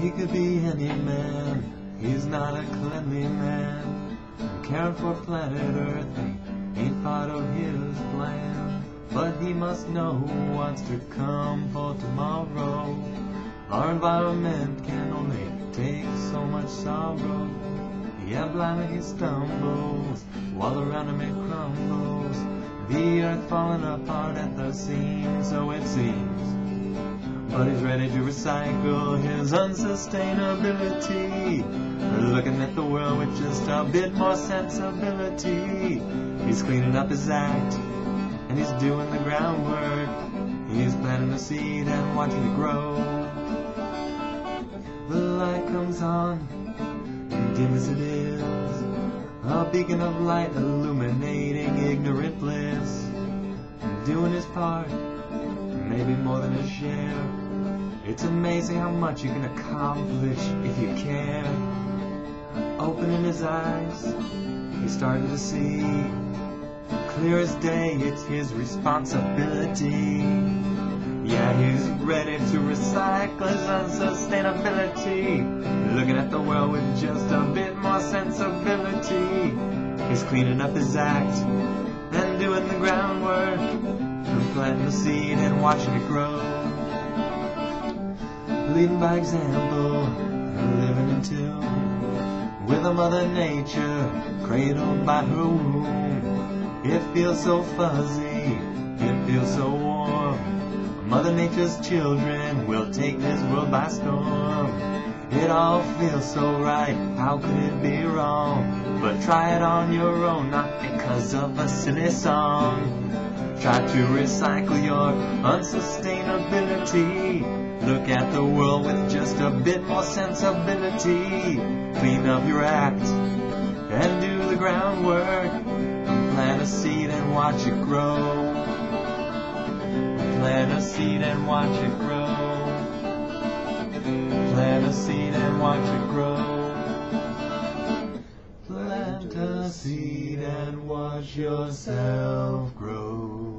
He could be any man, he's not a cleanly man. Caring for planet Earth ain't part of his plan. But he must know what's to come for tomorrow. Our environment can only take so much sorrow. Yeah, blindly he stumbles, while around him it crumbles. The earth falling apart at the seams, so it seems. But he's ready to recycle his unsustainability. Looking at the world with just a bit more sensibility. He's cleaning up his act, and he's doing the groundwork. He's planting the seed and watching it grow. The light comes on, and dim as it is, a beacon of light illuminating ignorant bliss. Doing his part, maybe more than his share. It's amazing how much you can accomplish if you care. Opening his eyes, he started to see. Clear as day, it's his responsibility. Yeah, he's ready to recycle his unsustainability. Looking at the world with just a bit more sensibility. He's cleaning up his act and doing the groundwork. Planting the seed and watching it grow. Leading by example and living in tune with a mother nature cradled by her womb. It feels so fuzzy, it feels so warm. Mother Nature's children will take this world by storm. It all feels so right, how could it be wrong? But try it on your own, not because of a silly song. Try to recycle your unsustainability. Look at the world with just a bit more sensibility. Clean up your act and do the groundwork. Plant a seed and watch it grow. Plant a seed and watch it grow. Plant a seed and watch it grow. Plant a seed and watch yourself grow.